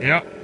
Yep.